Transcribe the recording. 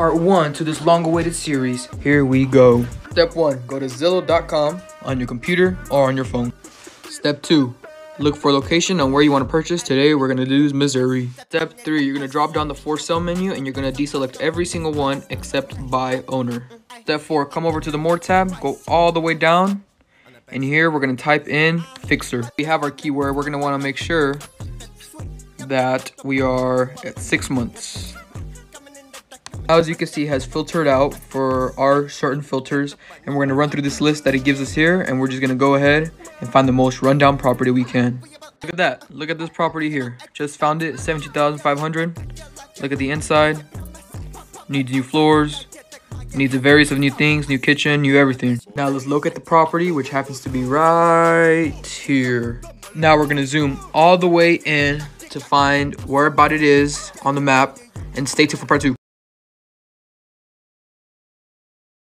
Part 1 to this long awaited series. Here we go. Step 1 Go to Zillow.com on your computer or on your phone. Step 2 Look for location on where you want to purchase. Today we're going to do Missouri. Step 3 You're going to drop down the for sale menu and you're going to deselect every single one except by owner. Step 4 Come over to the more tab, go all the way down. And here we're going to type in fixer. We have our keyword. We're going to want to make sure that we are at 6 months. As you can see, has filtered out for our certain filters. And we're going to run through this list that it gives us here. And we're just going to go ahead and find the most rundown property we can. Look at that. Look at this property here. Just found it, 17500 Look at the inside. Needs new floors. Needs a various of new things, new kitchen, new everything. Now let's look at the property, which happens to be right here. Now we're going to zoom all the way in to find where about it is on the map. And stay tuned for part two.